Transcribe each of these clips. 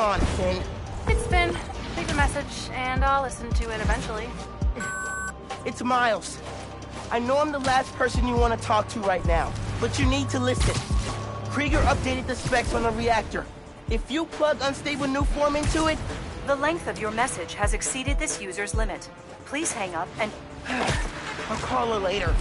on, Phin. It's Phin. Leave a message, and I'll listen to it eventually. It's Miles. I know I'm the last person you want to talk to right now, but you need to listen. Krieger updated the specs on the reactor. If you plug unstable Nuform into it... The length of your message has exceeded this user's limit. Please hang up and... I'll call her later.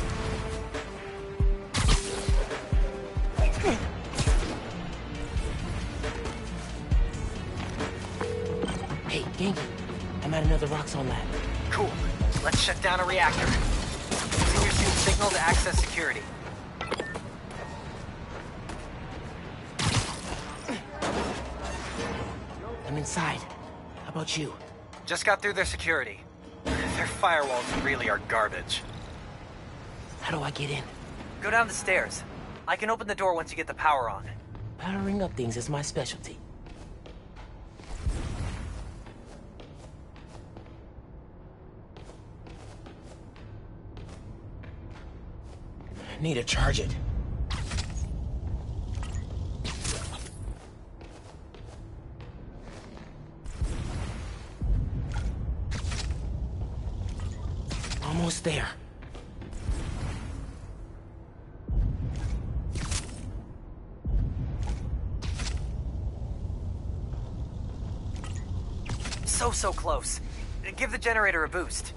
I'm on that. Cool. Let's shut down a reactor. Your suit signal to access security. I'm inside. How about you? Just got through their security. Their firewalls really are garbage. How do I get in? Go down the stairs. I can open the door once you get the power on. Powering up things is my specialty. Need to charge it. Almost there. So, so close. Give the generator a boost.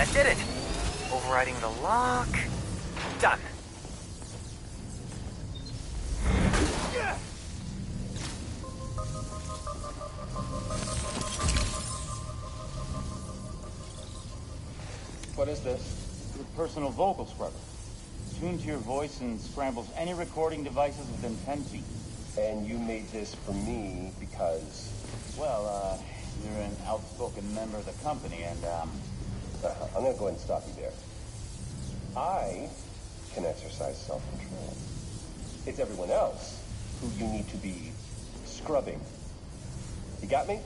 That did it. Overriding the lock. Done. What is this? Your personal vocal scrubber. Tuned to your voice and scrambles any recording devices within 10 feet. And you made this for me because... Well, uh, you're an outspoken member of the company, and, um... Uh, I'm gonna go ahead and stop you there. I can exercise self-control. It's everyone else who you need to be scrubbing. You got me?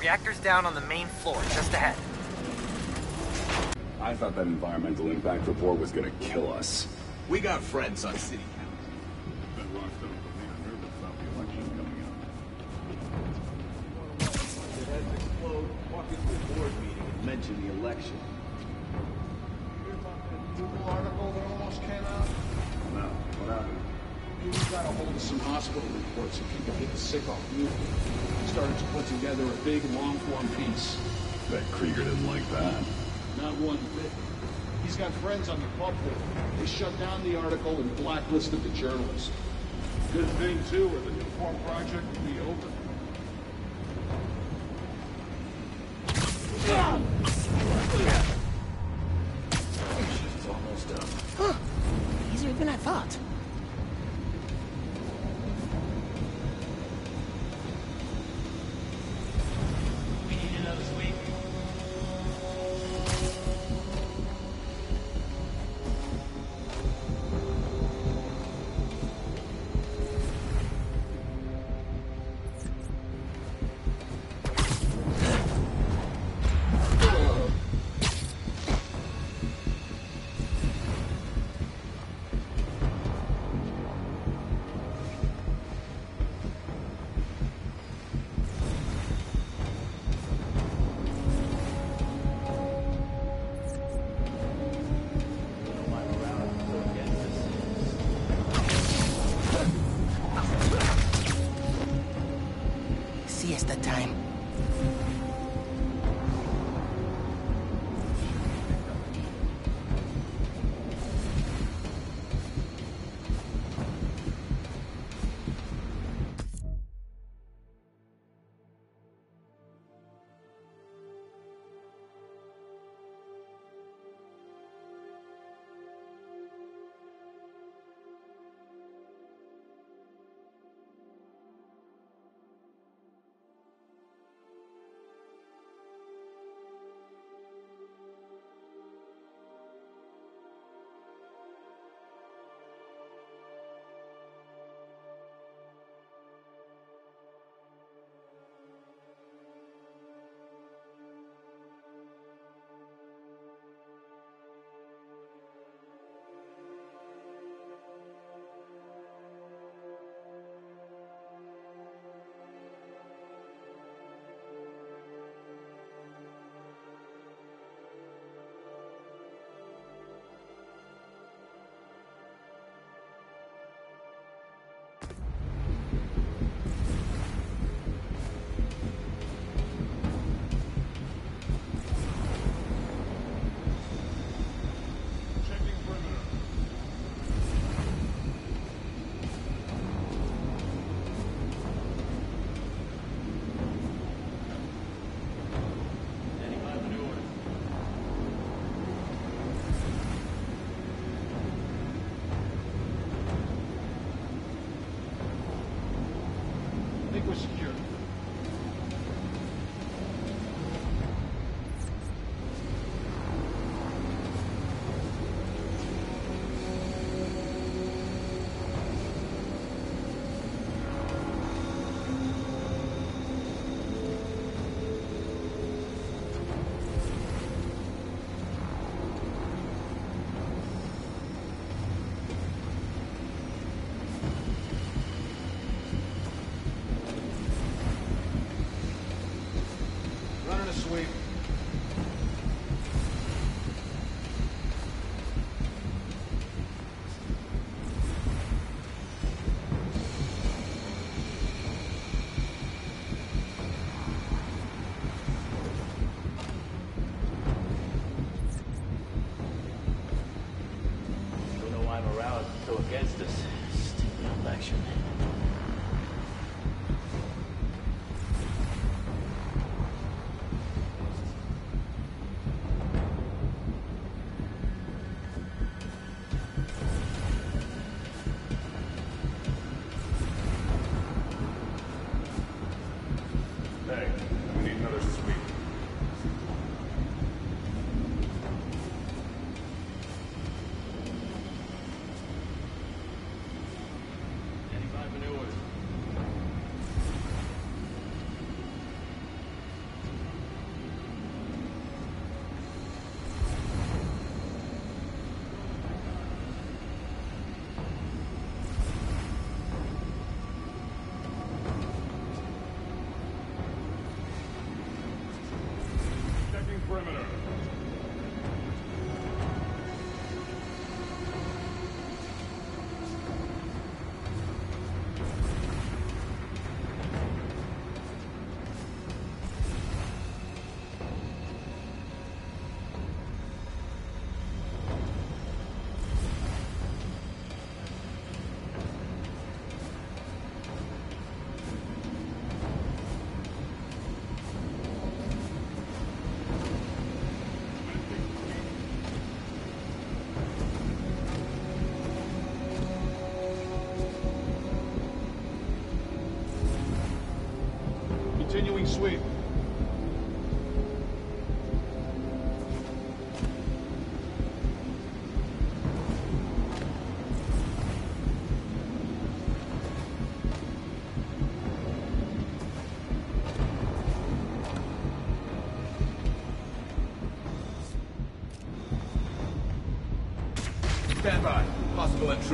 Reactor's down on the main floor, just ahead. I thought that environmental impact report was gonna kill us. We got friends on City big, long-form piece. Bet Krieger didn't like that. Not one bit. He's got friends on the club board. They shut down the article and blacklisted the journalist. Good thing, too, or the Nuform project would be over.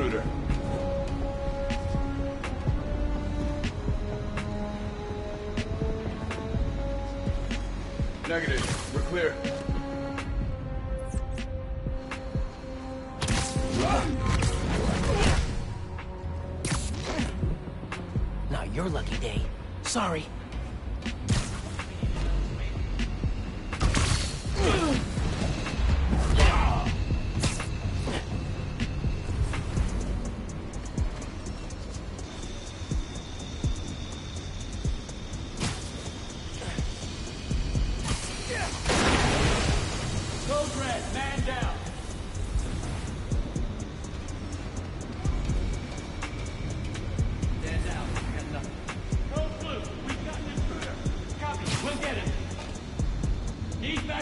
Intruder.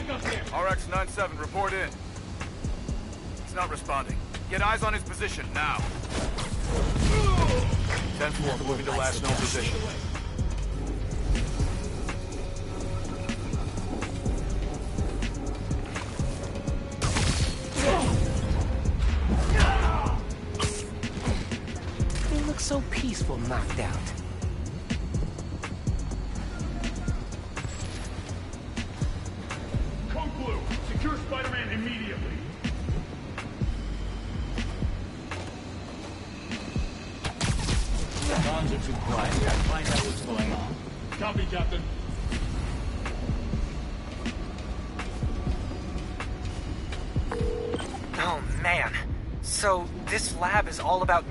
RX-97, report in. He's not responding. Get eyes on his position, now. 10-4, moving to last known position. They look so peaceful knocked out.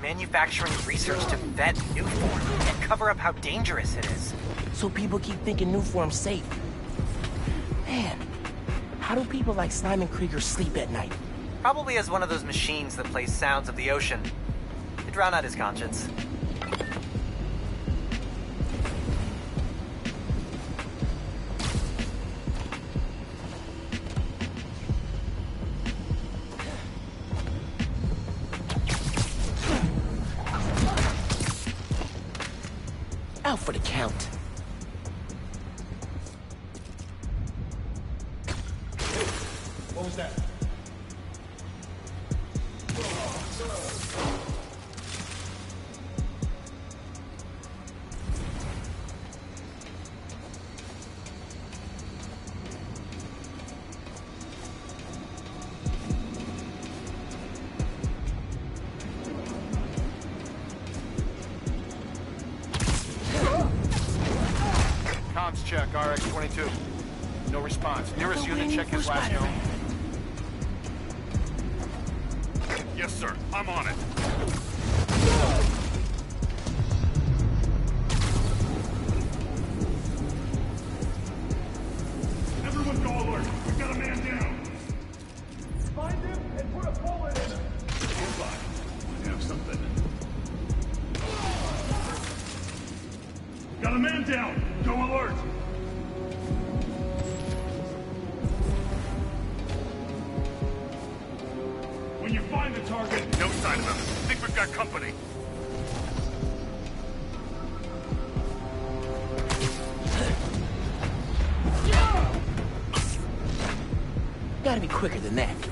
Manufacturing research to vet Nuform and cover up how dangerous it is. So people keep thinking Nuform's safe. Man, how do people like Simon Krieger sleep at night? Probably as one of those machines that plays sounds of the ocean. To drown out his conscience. Got a man down. Go alert. When you find the target, No sign of him. Think we've got company. Gotta be quicker than that.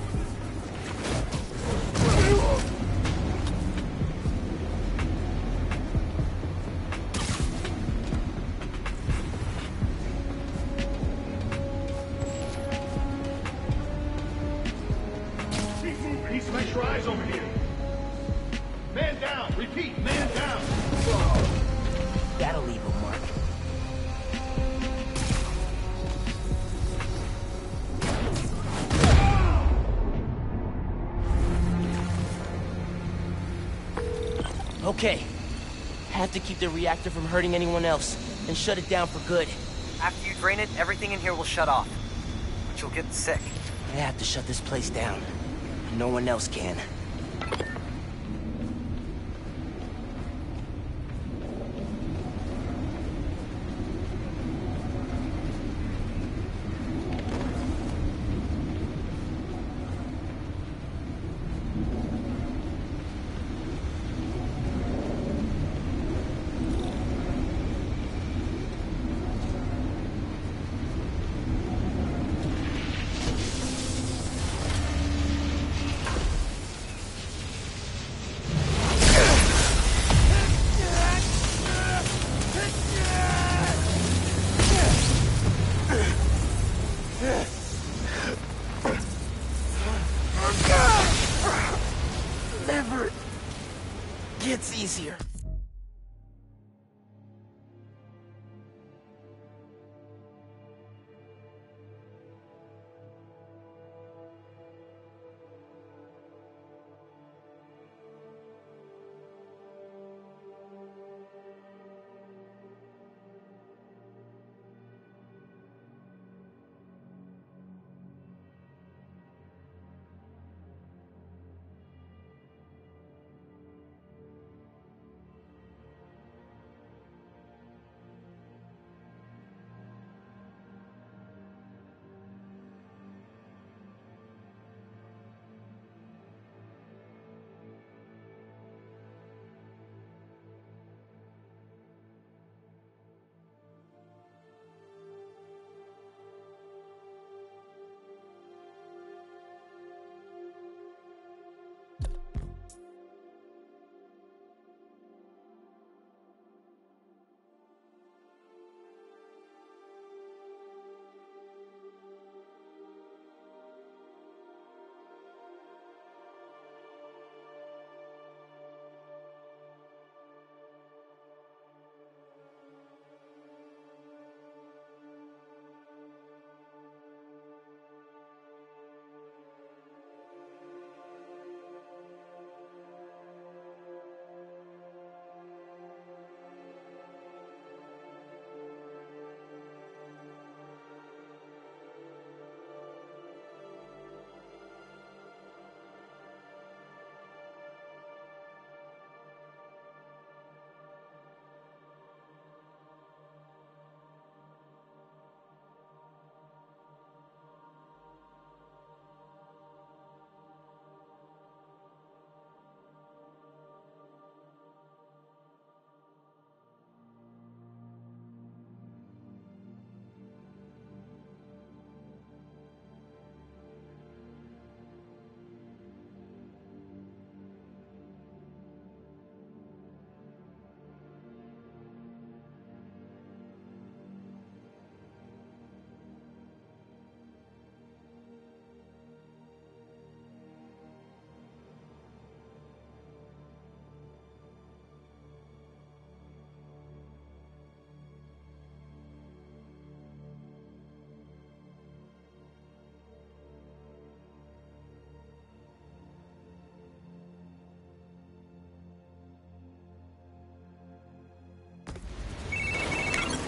Keep the reactor from hurting anyone else, and shut it down for good. After you drain it, everything in here will shut off. But you'll get sick. I have to shut this place down. No one else can.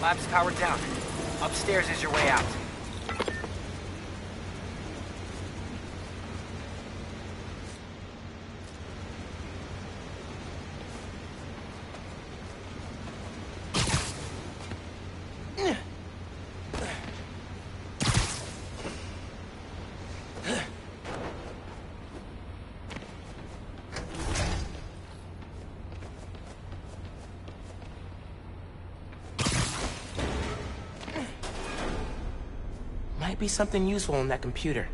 Lab's powered down. Upstairs is your way out. Be something useful in that computer.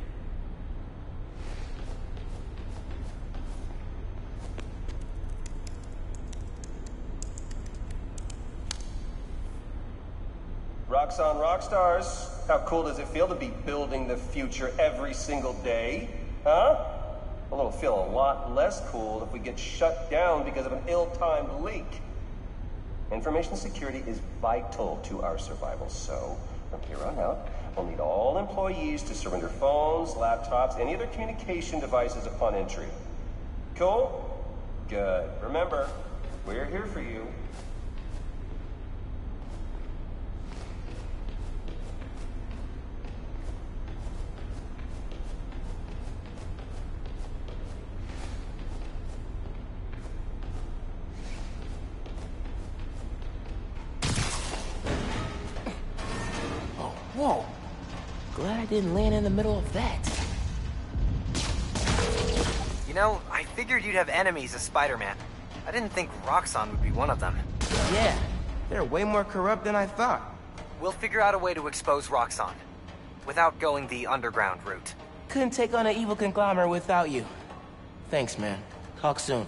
Roxxon Rockstars, how cool does it feel to be building the future every single day? Huh? Well, it'll feel a lot less cool if we get shut down because of an ill-timed leak. Information security is vital to our survival, so from here on out, we'll need all employees to surrender phones, laptops, any other communication devices upon entry. Cool? Good. Remember, we're here for you. Didn't land in the middle of that. You know, I figured you'd have enemies as Spider-Man. I didn't think Roxxon would be one of them. Yeah, they're way more corrupt than I thought. We'll figure out a way to expose Roxxon. Without going the underground route. Couldn't take on an evil conglomerate without you. Thanks, man. Talk soon.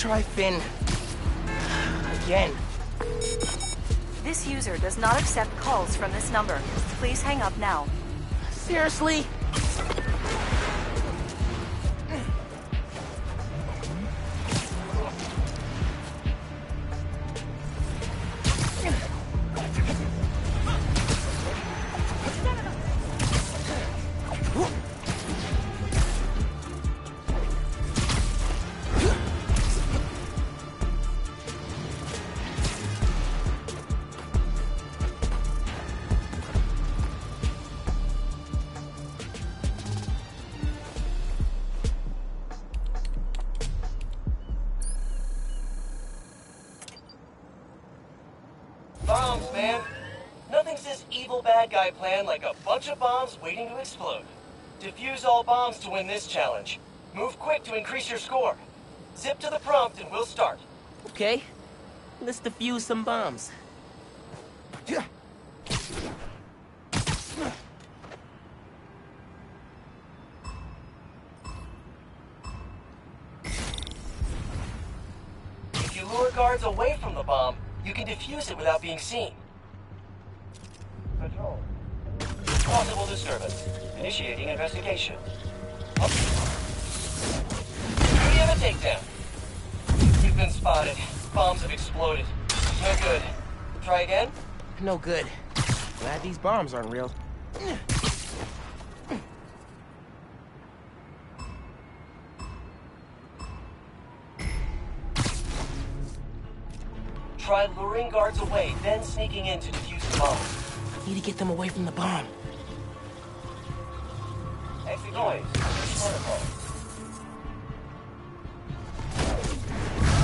Try Phin. Again. This user does not accept calls from this number. Please hang up now. Seriously? Evil bad guy plan like a bunch of bombs waiting to explode. Defuse all bombs to win this challenge. Move quick to increase your score. Zip to the prompt and we'll start. Okay. Let's defuse some bombs. Yeah. If you lure guards away from the bomb, you can defuse it without being seen. Patrol. Possible disturbance. Initiating investigation. Up. We have a takedown. You've been spotted. Bombs have exploded. No good. Try again? No good. Glad these bombs aren't real. Try luring guards away, then sneaking in to defuse the bomb. Need to get them away from the bomb. Noise.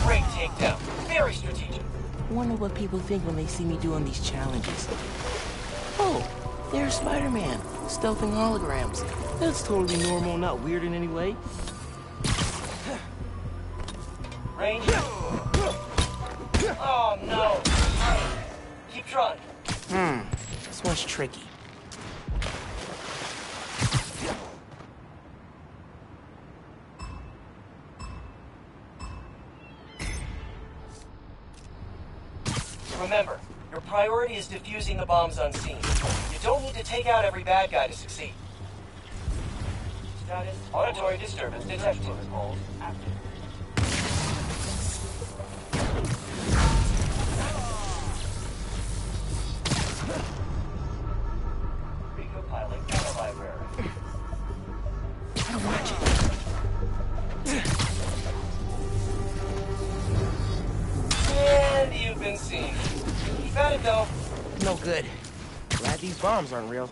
Great takedown. Very strategic. Wonder what people think when they see me doing these challenges. Oh, there's Spider-Man, stealthing holograms. That's totally normal, not weird in any way. Range. Oh no. Keep trying. Hmm, this one's tricky. priority is defusing the bombs unseen. You don't need to take out every bad guy to succeed. Status. Auditory disturbance detected. bombs aren't real.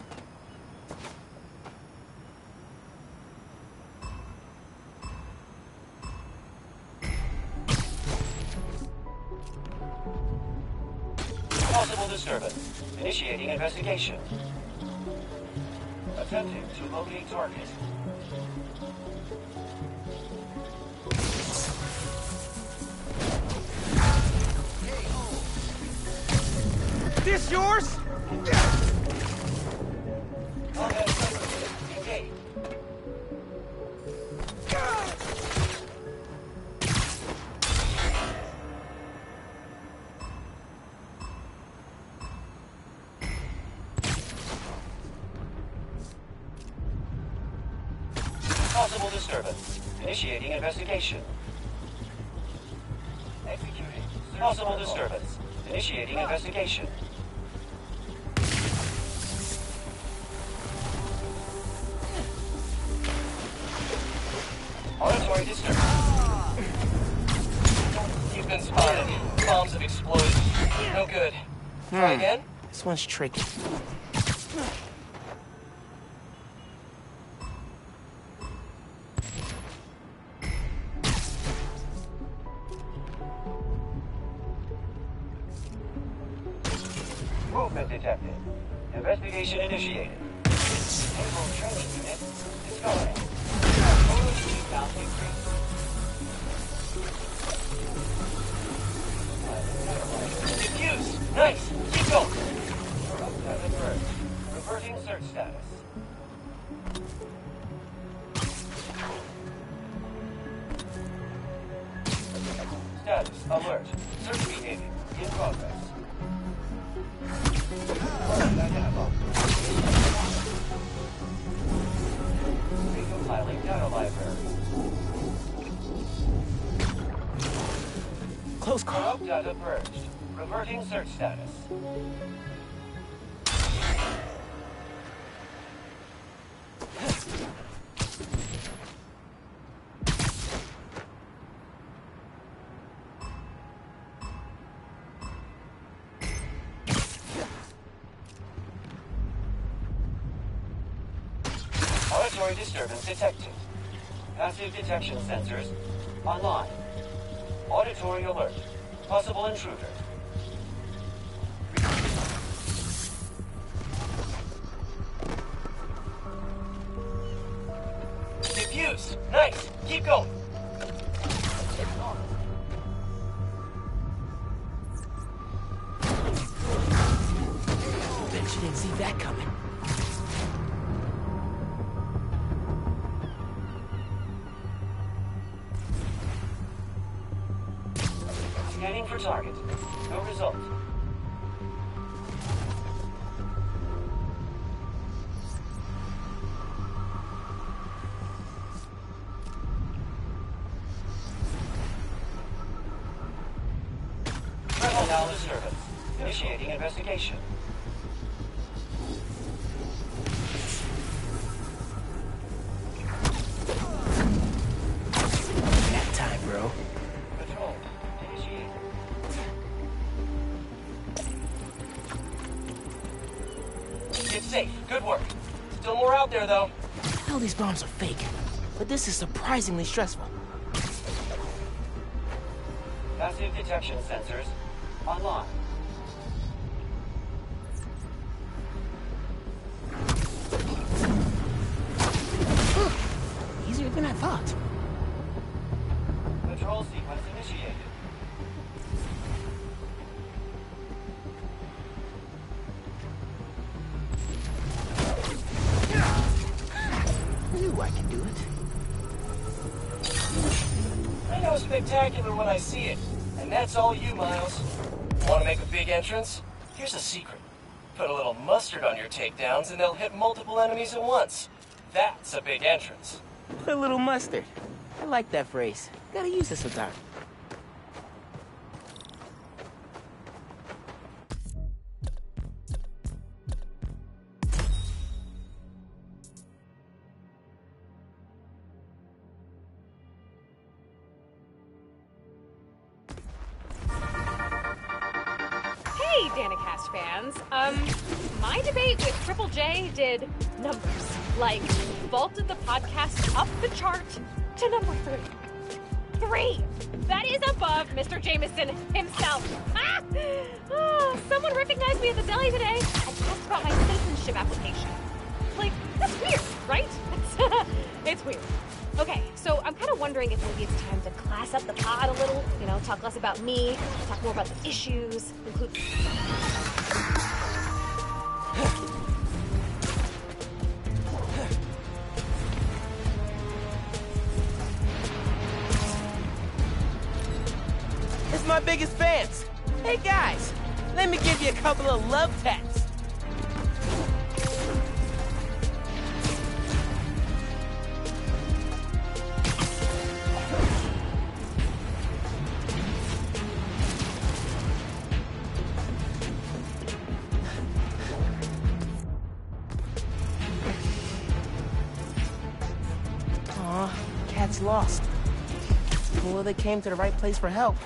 Possible disturbance. Initiating investigation. Attempting to locate target. This yours? is tricky. Close call. Rogue data purged. Reverting search status. Auditory disturbance detected. Passive detection sensors online. Mandatory alert. Possible intruder. here, though. I know these bombs are fake, but this is surprisingly stressful. Passive detection sensors entrance. Put a little mustard. I like that phrase. Gotta use it sometime. Came to the right place for help.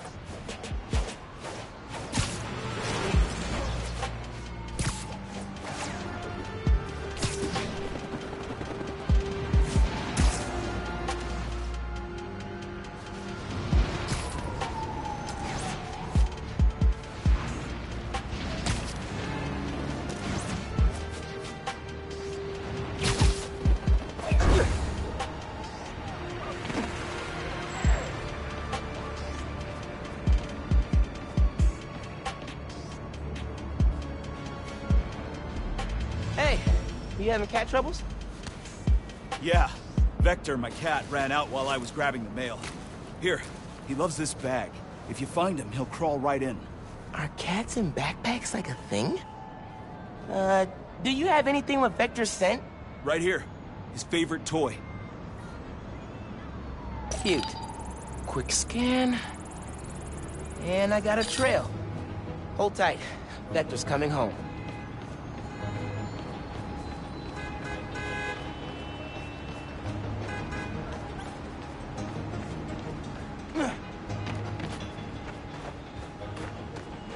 Cat troubles? Yeah. Vector, my cat, ran out while I was grabbing the mail. Here, he loves this bag. If you find him, he'll crawl right in. Are cats in backpacks like a thing? Uh, do you have anything with Vector scent? Right here. His favorite toy. Cute. Quick scan. And I got a trail. Hold tight. Vector's coming home.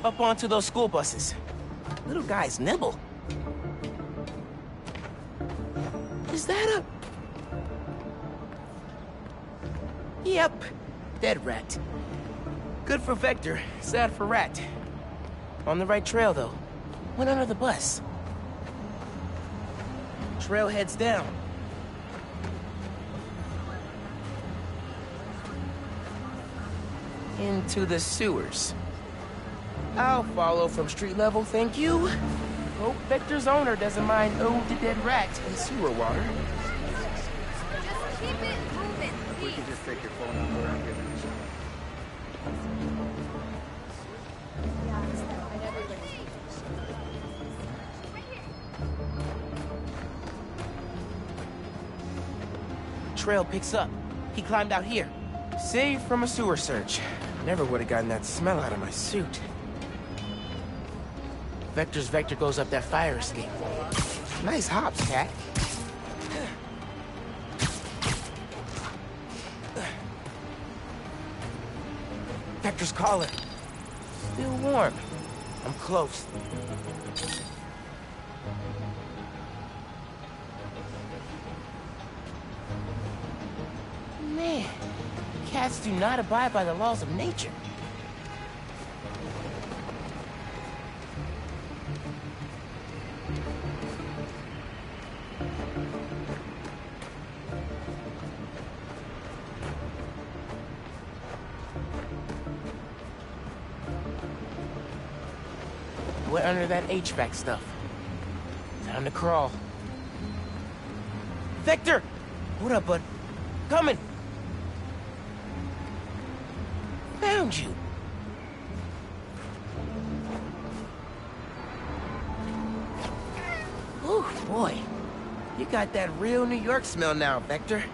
Up onto those school buses. Little guys nibble. Is that a... Yep. Dead rat. Good for Vector, sad for Rat. On the right trail, though. Went under the bus. Trail heads down. Into the sewers. I'll follow from street level, thank you. Hope Vector's owner doesn't mind ode to dead rat and sewer water. Just keep it moving, please. We can just take your phone number and give it to you. Trail picks up. He climbed out here. Saved from a sewer search. Never would have gotten that smell out of my suit. Vector's vector goes up that fire escape. Nice hops, cat. Vector's calling. Still warm. I'm close. Man, cats do not abide by the laws of nature. That HVAC stuff. Time to crawl. Victor! What up, bud? Coming! Found you! Ooh, boy. You got that real New York smell now, Vector.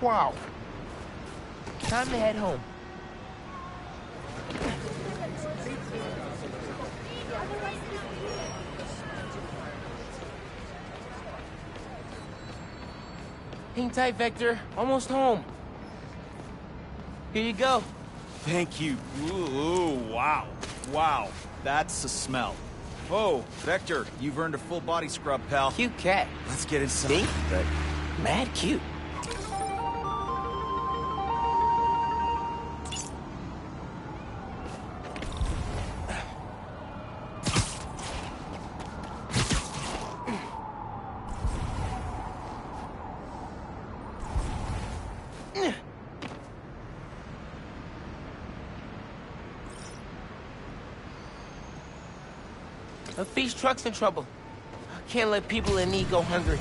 Wow. Time to head home. Hang tight, Vector. Almost home. Here you go. Thank you. Ooh, wow. Wow. That's a smell. Oh, Vector, you've earned a full body scrub, pal. Cute cat. Let's get inside. Stink, but mad cute. Truck's in trouble. Can't let people in need go hungry.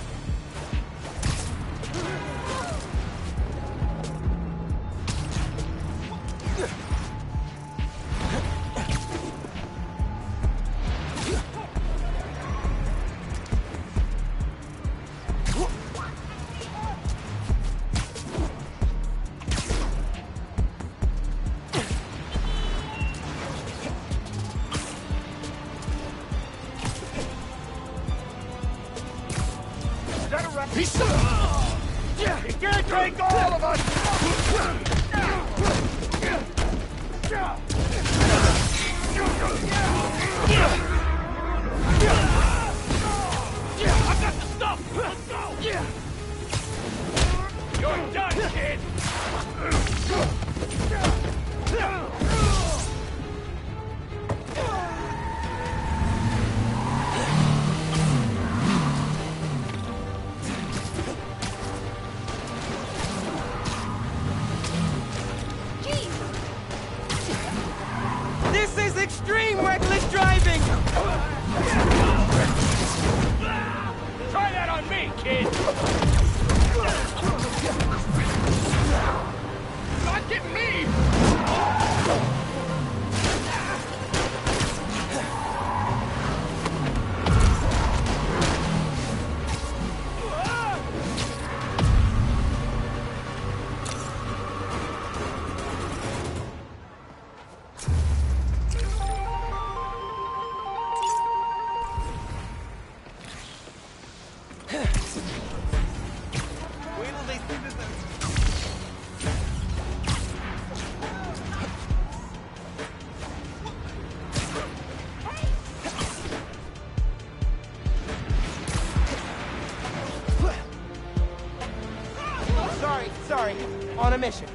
Mission.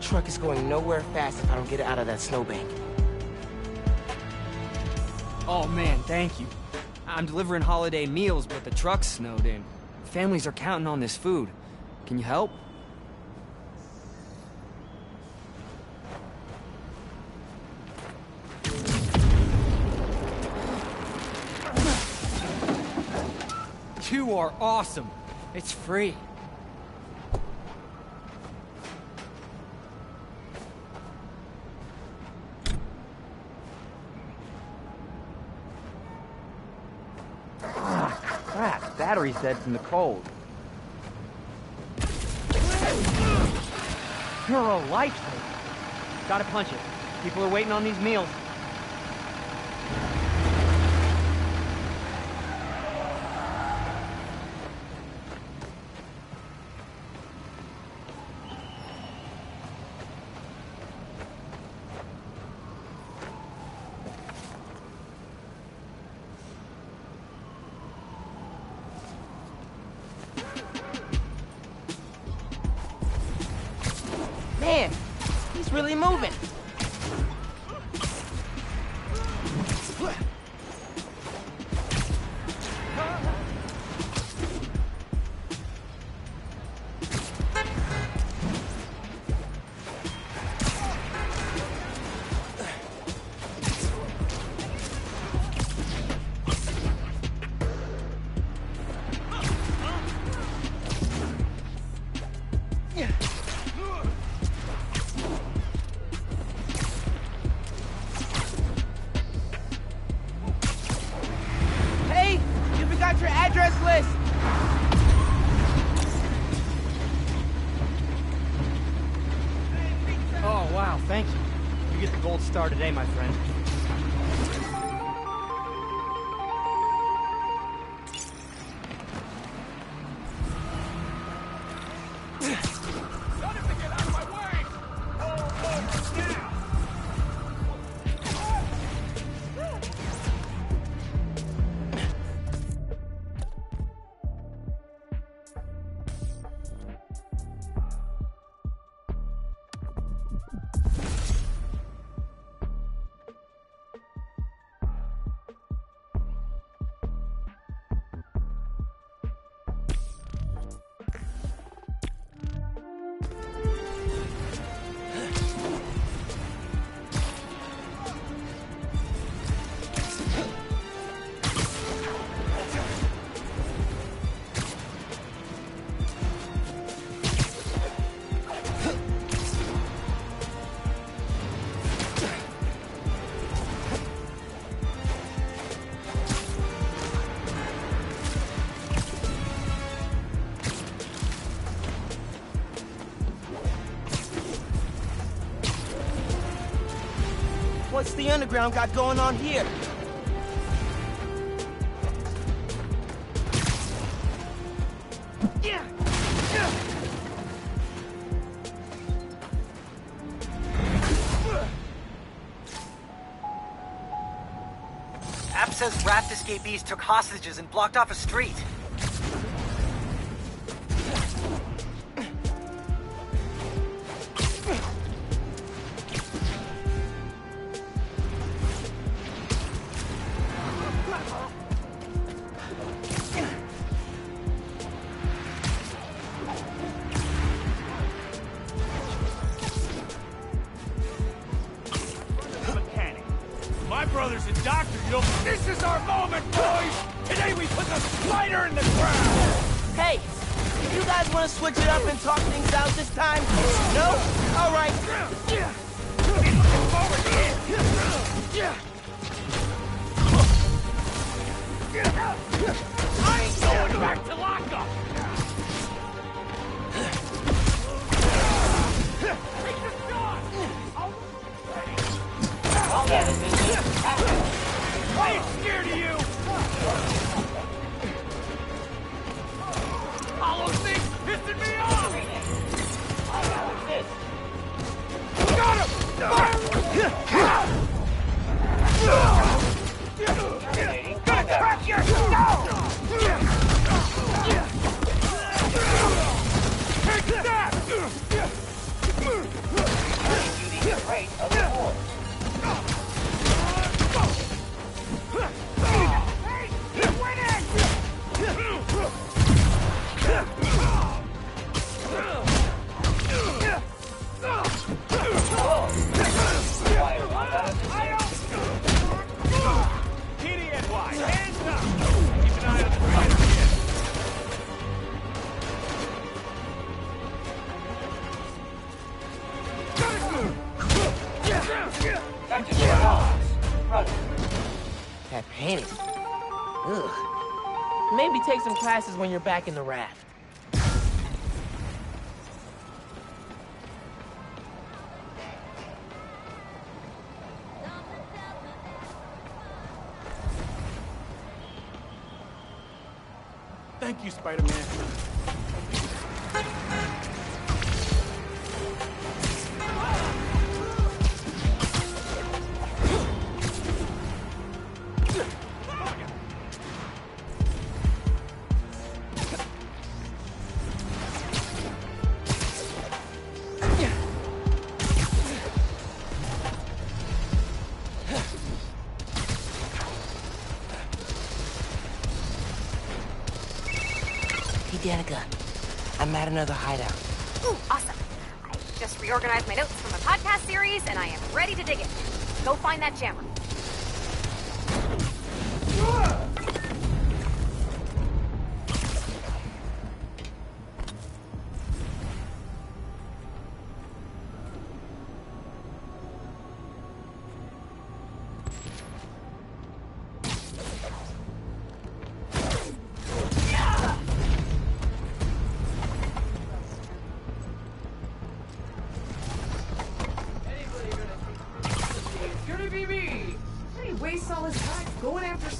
Truck is going nowhere fast if I don't get it out of that snowbank. Oh man, thank you. I'm delivering holiday meals, but the truck's snowed in. Families are counting on this food. Can you help? You are awesome. It's free. Crap, battery's dead from the cold. You're a lifesaver. Gotta punch it. People are waiting on these meals. Oh, wow, thank you. You get the gold star today, my friend. underground got going on here? App says raft escapees took hostages and blocked off a street. you're back in the rack. another hideout. Ooh, awesome. I just reorganized my notes from a podcast series, and I am ready to dig in. Go find that jammer.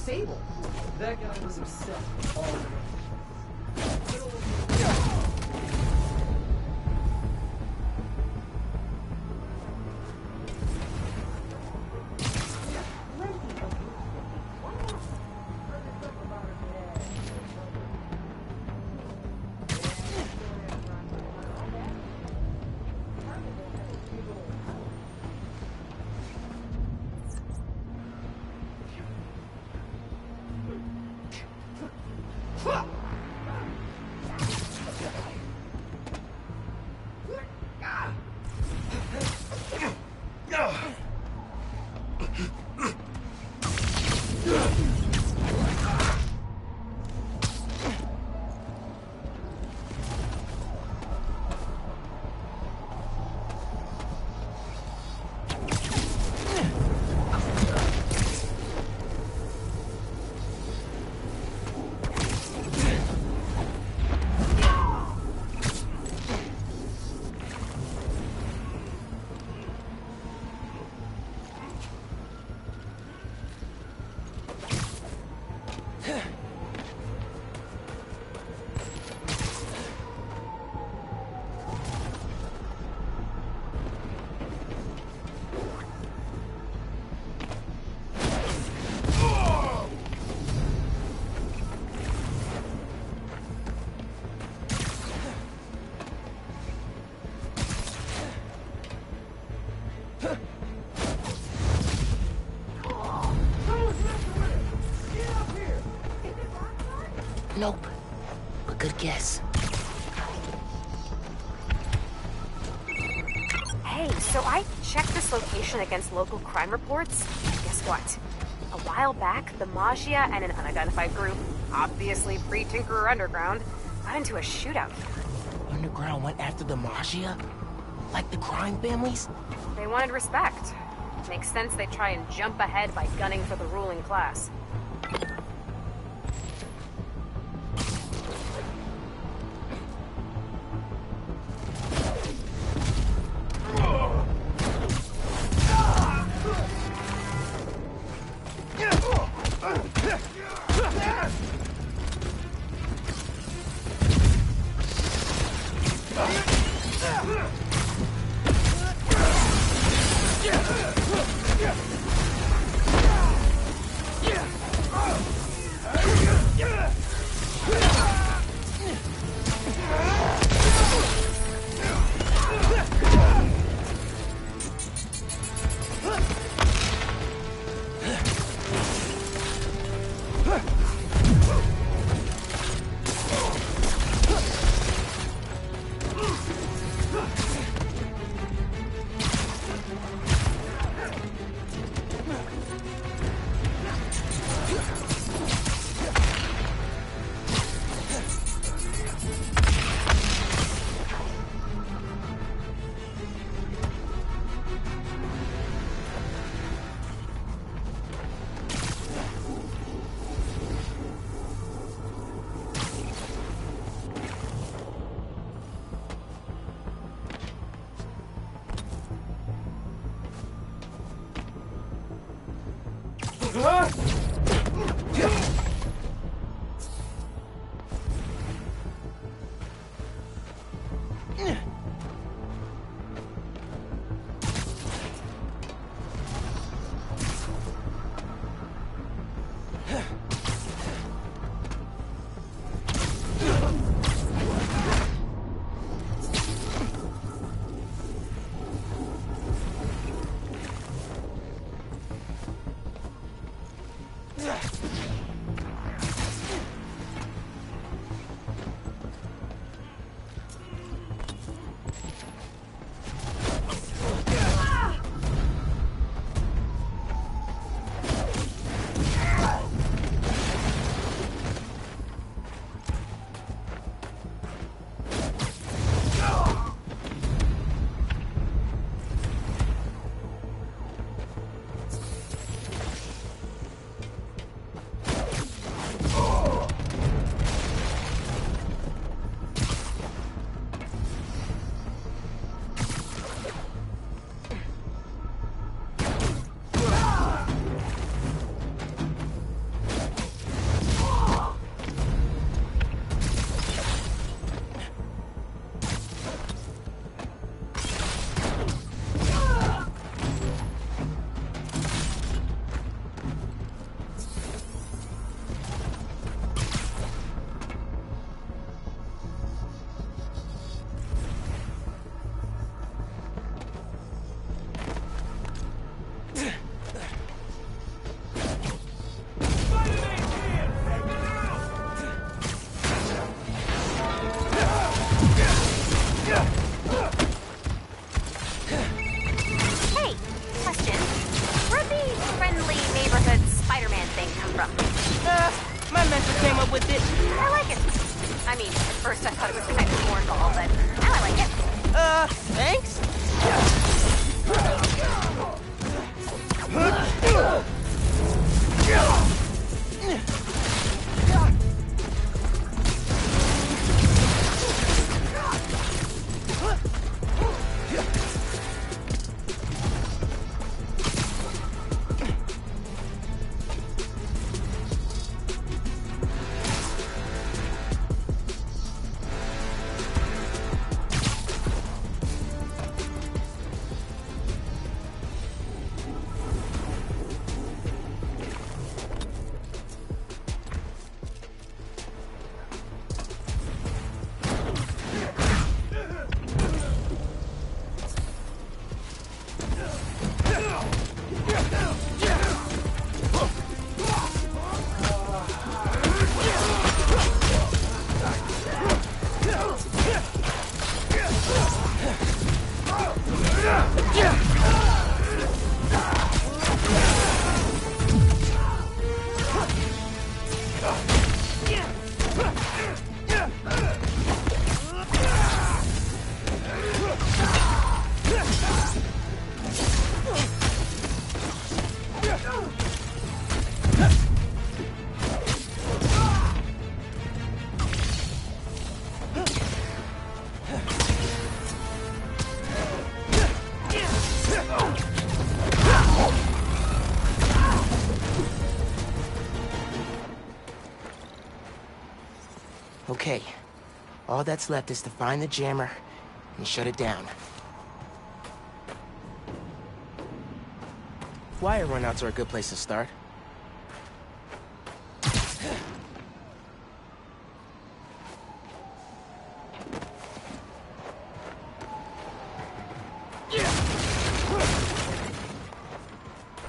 Going Sable. That guy was upset location against local crime reports. Guess what? A while back, the Maggia and an unidentified group, obviously pre-Tinkerer Underground, got into a shootout here. Underground went after the Maggia? Like the crime families? They wanted respect. Makes sense they try and jump ahead by gunning for the ruling class. All that's left is to find the jammer and shut it down. Wire runouts are a good place to start.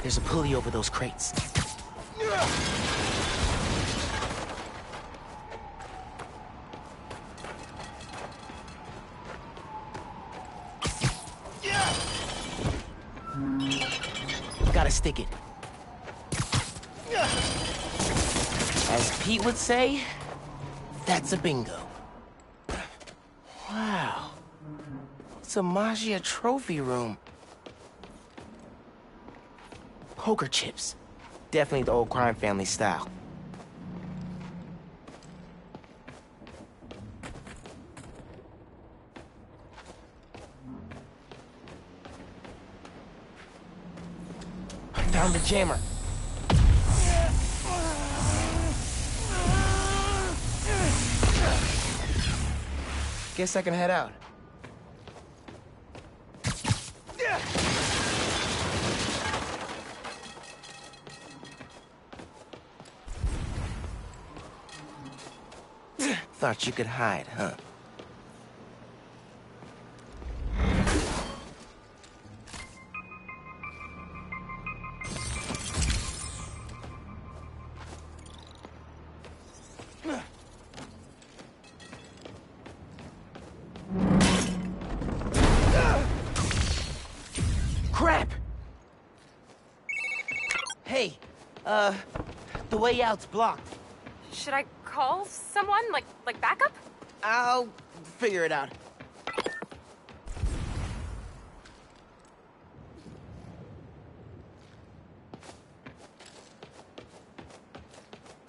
There's a pulley over those crates. It. As Pete would say, that's a bingo. Wow. It's a Maggia trophy room. Poker chips. Definitely the old crime family style. Jammer. Guess I can head out. Thought you could hide, huh? Way out's blocked. Should I call someone? Like, like backup? I'll figure it out.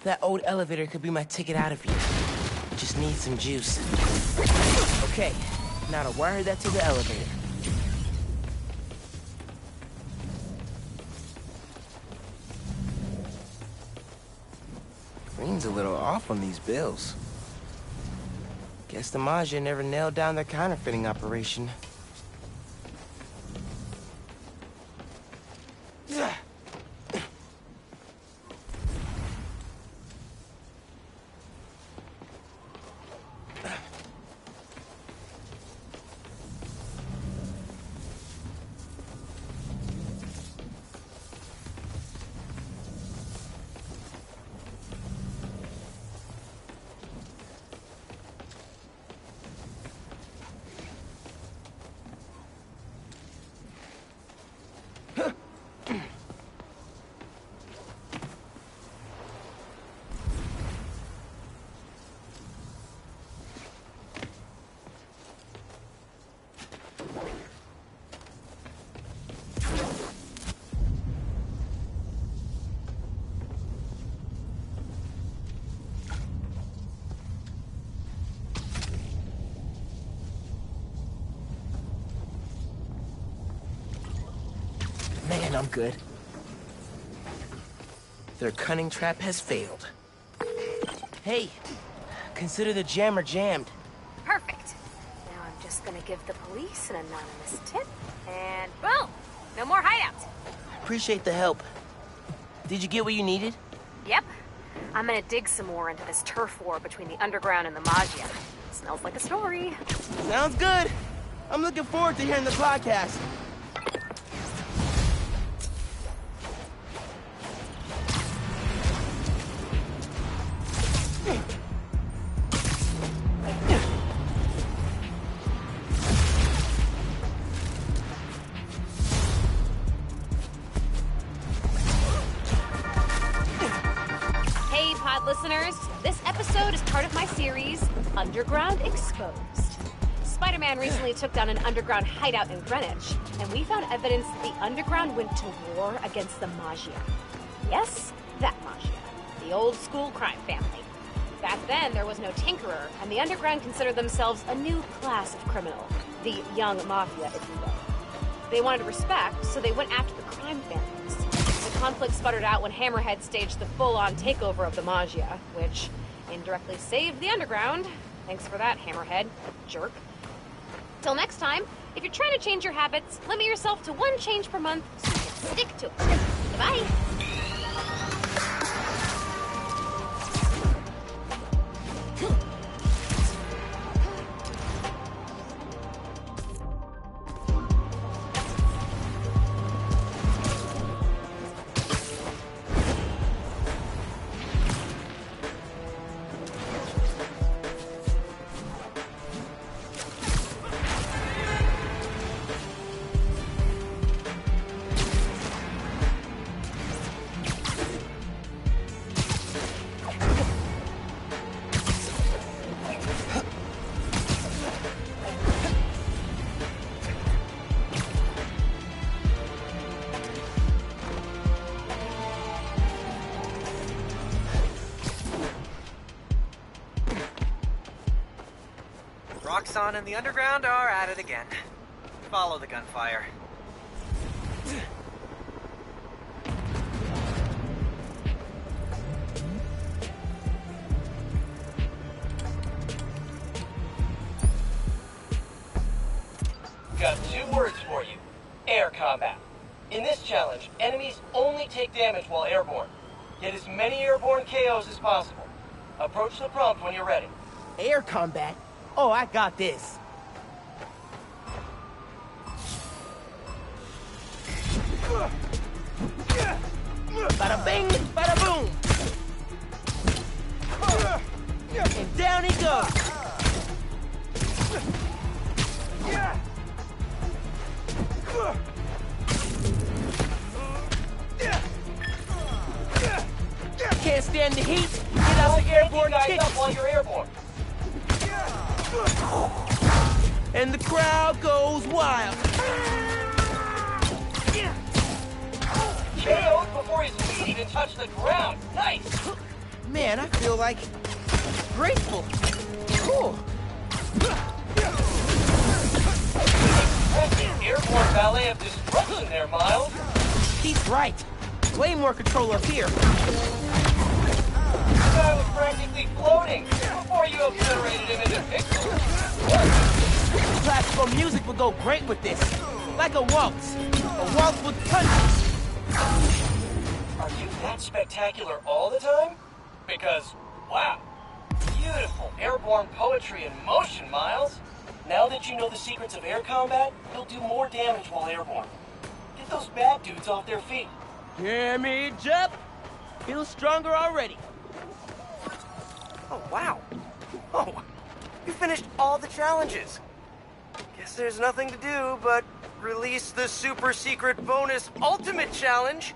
That old elevator could be my ticket out of here. Just need some juice. Okay, now to wire that to the elevator. A little off on these bills. Guess the Maggia never nailed down their counterfeiting operation. Good. Their cunning trap has failed. Hey, consider the jammer jammed. Perfect. Now I'm just gonna give the police an anonymous tip, and boom! No more hideouts. Appreciate the help. Did you get what you needed? Yep. I'm gonna dig some more into this turf war between the underground and the Maggia. Smells like a story. Sounds good. I'm looking forward to hearing the podcast. Listeners. This episode is part of my series, Underground Exposed. Spider Man recently took down an underground hideout in Greenwich, and we found evidence that the underground went to war against the Maggia. Yes, that Maggia. The old school crime family. Back then, there was no tinkerer, and the underground considered themselves a new class of criminal. The young mafia, if you will. They wanted respect, so they went after the crime families. Conflict sputtered out when Hammerhead staged the full-on takeover of the Maggia, which indirectly saved the underground. Thanks for that, Hammerhead. Jerk. Till next time, if you're trying to change your habits, limit yourself to one change per month so you can stick to it. Goodbye. And the Underground are at it again. Follow the gunfire. I got this. Bada bing, bada boom. And down he goes. Can't stand the heat? Get out the airborne kicks. up while you're airborne. And the crowd goes wild. KO'd before his feet even touch the ground. Nice. Man, I feel like grateful. Cool. Airborne ballet of destruction there, Miles. He's right. Way more control up here. Guy was practically floating before you obliterated him into pixels. Classical music would go great with this. Like a waltz. A waltz with punches. Are you that spectacular all the time? Because, wow, beautiful airborne poetry in motion, Miles. Now that you know the secrets of air combat, you'll do more damage while airborne. Get those bad dudes off their feet. Damage up. Feel stronger already. Oh, wow. Oh, you finished all the challenges. Guess there's nothing to do but release the super secret bonus ultimate challenge.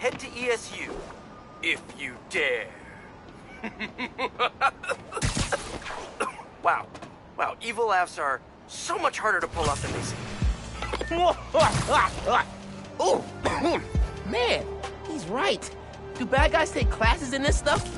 Head to ESU. If you dare. wow. Wow, evil laughs are so much harder to pull off than they seem. oh, man, he's right. Do bad guys take classes in this stuff?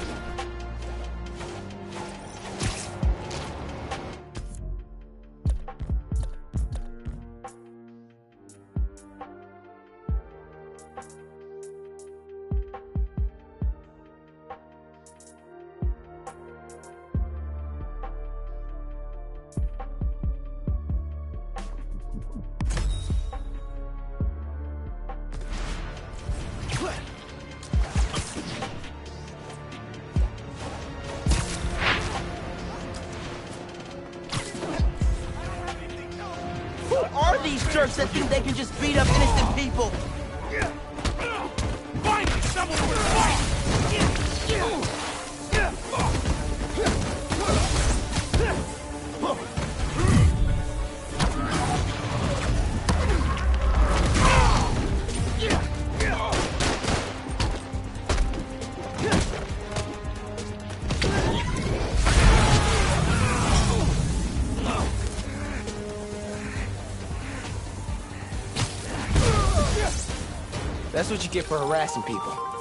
That's what you get for harassing people.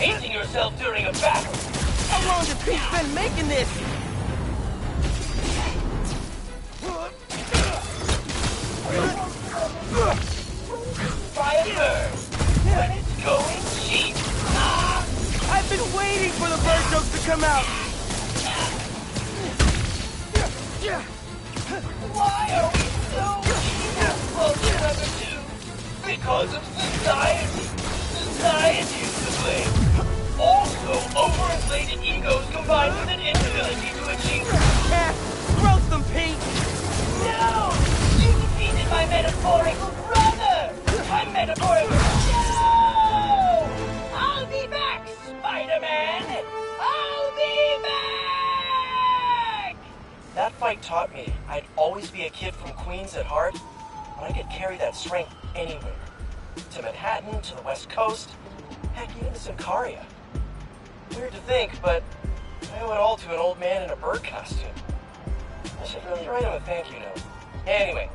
Pacing yourself during a battle. How long has Pete been making this? Fire first. When it's going cheap. I've been waiting for the bird jokes to come out. Why are we so evil? Number two. Because of society. Society is to blame. Overinflated egos combined with an inability to achieve. Yeah, roast them, Pete. No! You defeated my metaphorical brother! My metaphorical. No! I'll be back, Spider-Man! I'll be back! That fight taught me I'd always be a kid from Queens at heart, but I could carry that strength anywhere. To Manhattan, to the West Coast, heck, even to Symkaria. Weird to think, but I owe it all to an old man in a bird costume. I should really write him a thank you note. Anyway,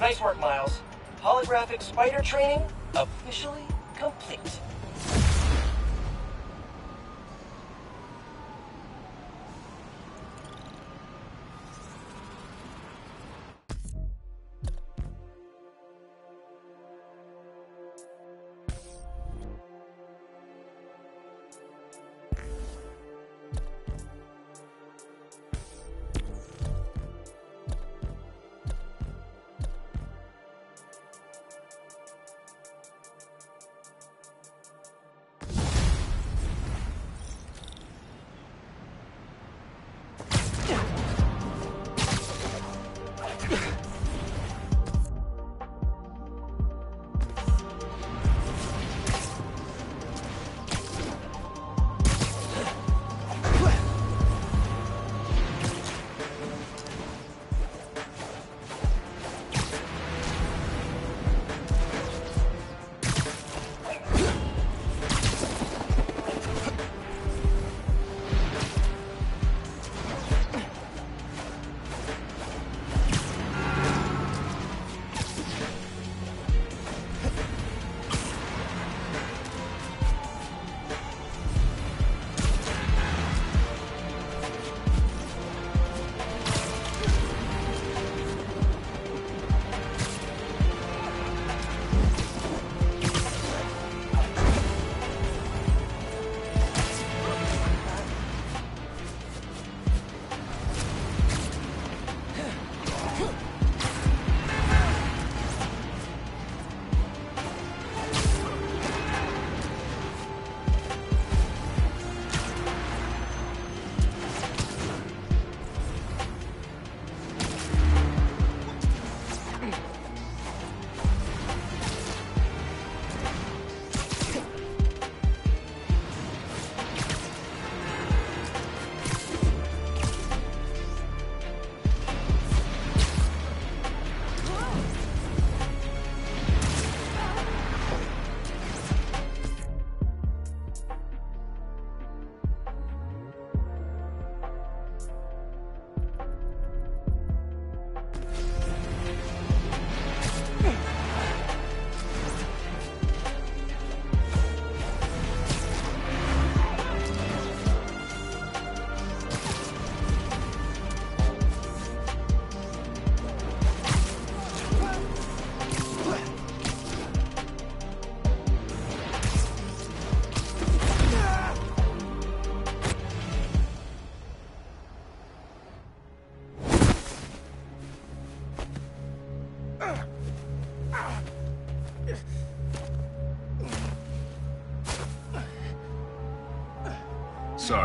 nice work, Miles. Holographic spider training officially complete.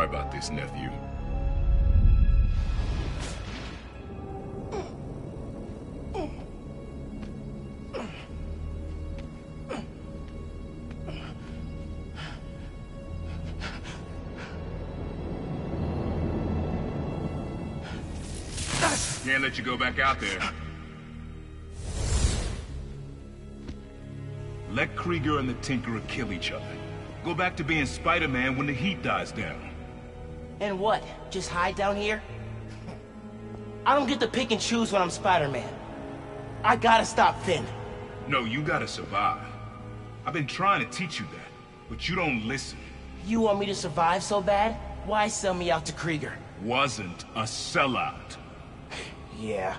Sorry about this, nephew. Can't let you go back out there. Let Krieger and the Tinkerer kill each other. Go back to being Spider-Man when the heat dies down. And what? Just hide down here? I don't get to pick and choose when I'm Spider-Man. I gotta stop Phin. No, you gotta survive. I've been trying to teach you that, but you don't listen. You want me to survive so bad? Why sell me out to Krieger? Wasn't a sellout. Yeah.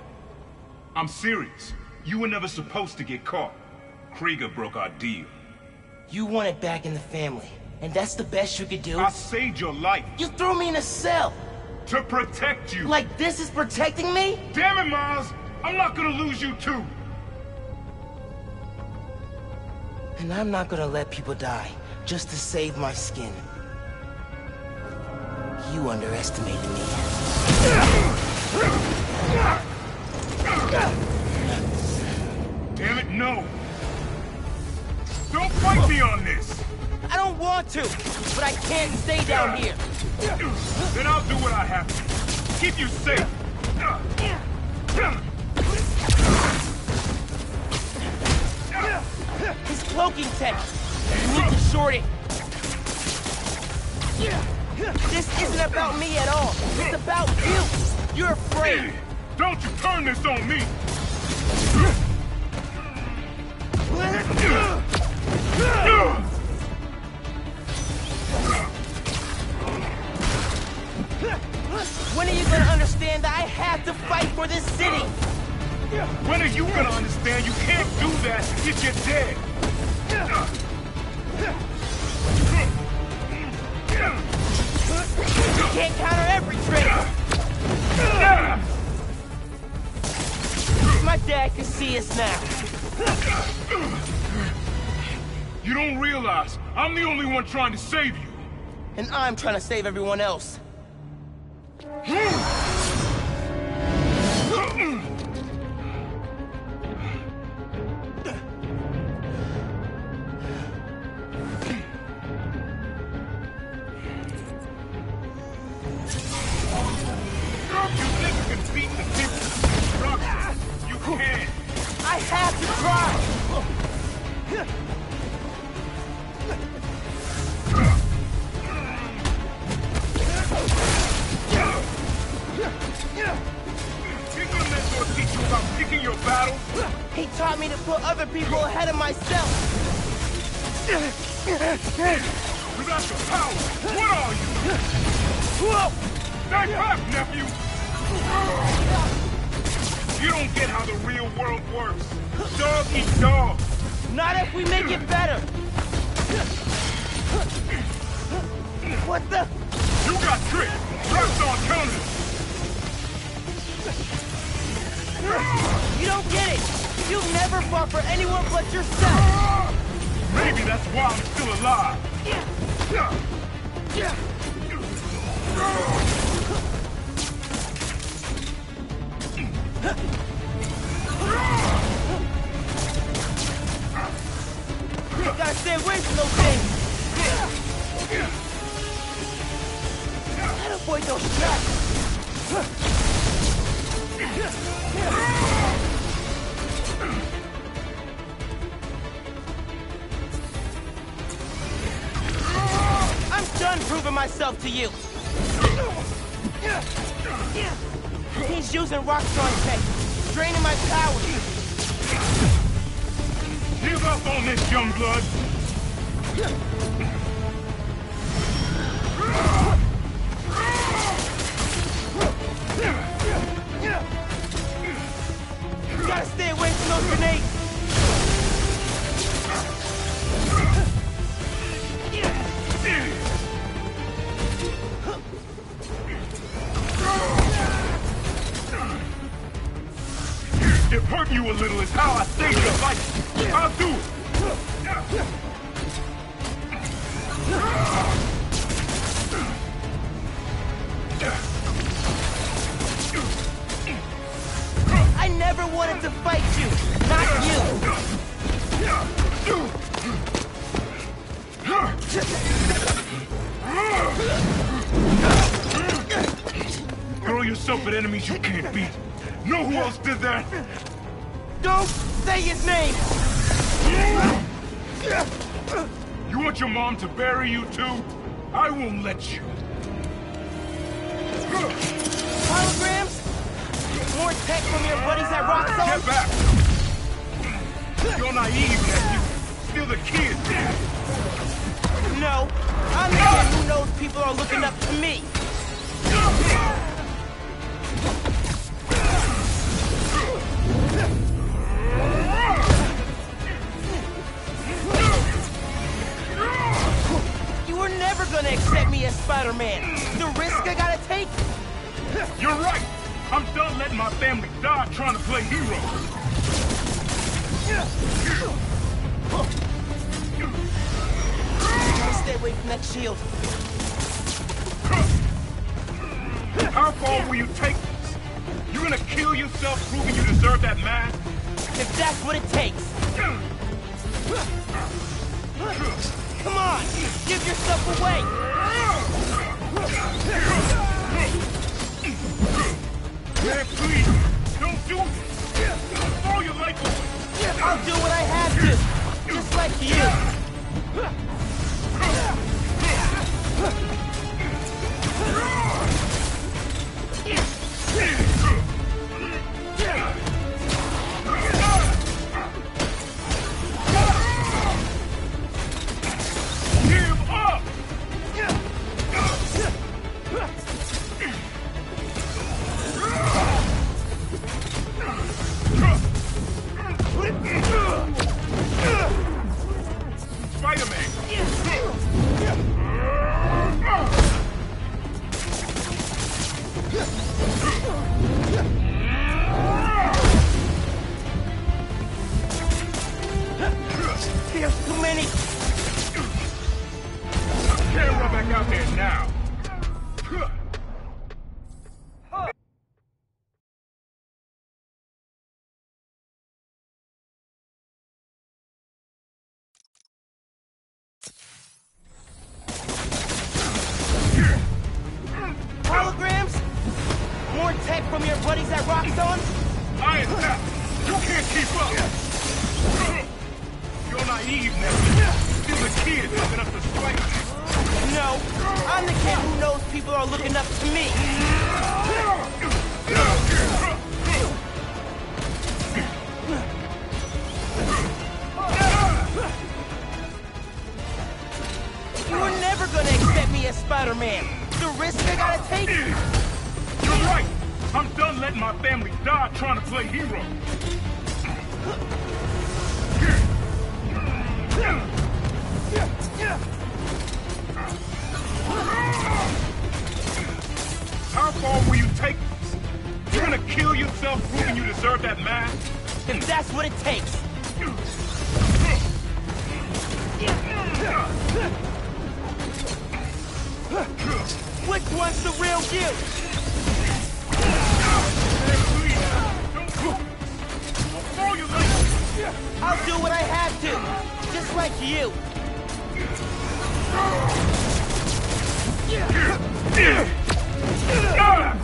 I'm serious. You were never supposed to get caught. Krieger broke our deal. You want it back in the family, and that's the best you could do? I saved your life. You threw me in a cell! To protect you! Like this is protecting me? Damn it, Miles! I'm not gonna lose you too! And I'm not gonna let people die just to save my skin. You underestimated me. Damn it, no! Don't fight me on this! I don't want to, but I can't stay down here. Then I'll do what I have to. Keep you safe. His cloaking tech. You need to short it. This isn't about me at all. It's about you. You're afraid. Don't you turn this on me! When are you gonna understand that I have to fight for this city? When are you gonna understand you can't do that if you're dead? You can't counter every trick. My dad can see us now. You don't realize I'm the only one trying to save you. And I'm trying to save everyone else. You Think your mentor teach you about picking your battles? He taught me to put other people ahead of myself. Without your power, what are you? Whoa! Back, nephew! You don't get how the real world works. Dog eat dog. Not if we make it better. What the? You got tricked. Rest on counters. You don't get it. You've never fought for anyone but yourself. Maybe that's why I'm still alive. You gotta stay away from those things. Gotta avoid those traps. I'm done proving myself to you. He's using Roxxon tech, draining my power. Give up on this, young blood. Gotta stay away from those grenades. Hurting you a little is how I save your life, I'll do it. Never wanted to fight you, not you. Throw yourself at enemies you can't beat. Know who else did that? Don't say his name. You want your mom to bury you too? I won't let you. From your buddies at Roxxon? Get back! You're naive, nephew. Still the kid. No, I'm the kid who knows people are looking up to me. You were never gonna accept me as Spider-Man. The risk I gotta take? You're right. I'm done letting my family die trying to play hero. Stay away from that shield. How far will you take this? You gonna kill yourself proving you deserve that mask? If that's what it takes. Come on, give yourself away. Man, please, don't do this. Throw your life away. I'll do what I have to, just like you. People are looking up to me. You were never gonna accept me as Spider-Man. The risk I gotta take? You're right. I'm done letting my family die trying to play hero. How far will you take this? You're gonna kill yourself proving you deserve that mask? And that's what it takes. Which one's the real you? I'll do what I have to, just like you. Ah!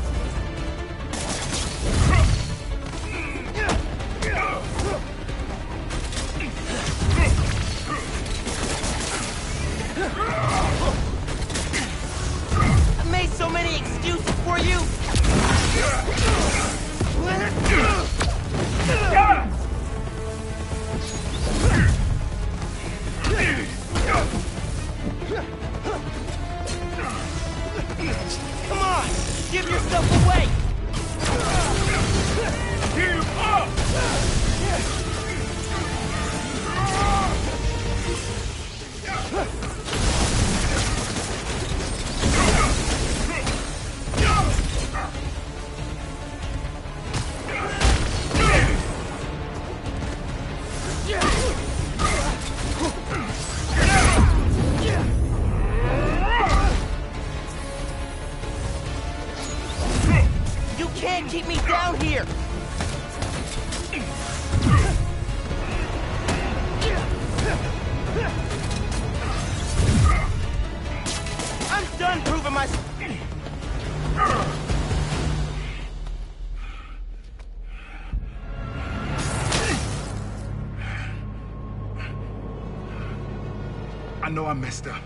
Messed up.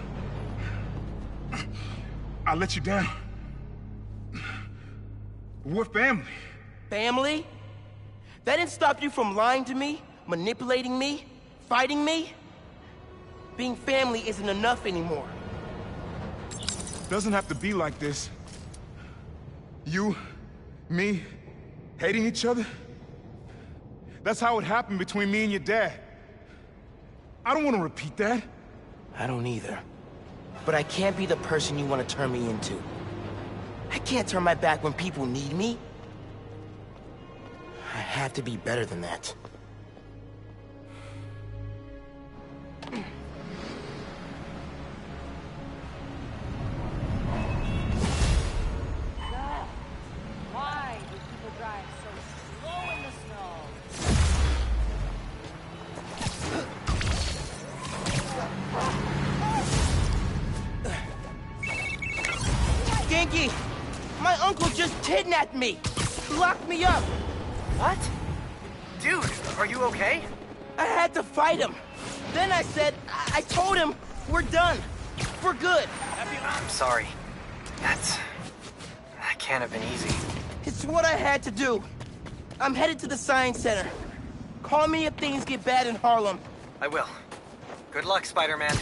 I let you down. We're family. Family? That didn't stop you from lying to me, manipulating me, fighting me? Being family isn't enough anymore. Doesn't have to be like this. You, me, hating each other? That's how it happened between me and your dad. I don't want to repeat that. I don't either. But I can't be the person you want to turn me into. I can't turn my back when people need me. I have to be better than that. Center. Call me if things get bad in Harlem. I will. Good luck, Spider-Man.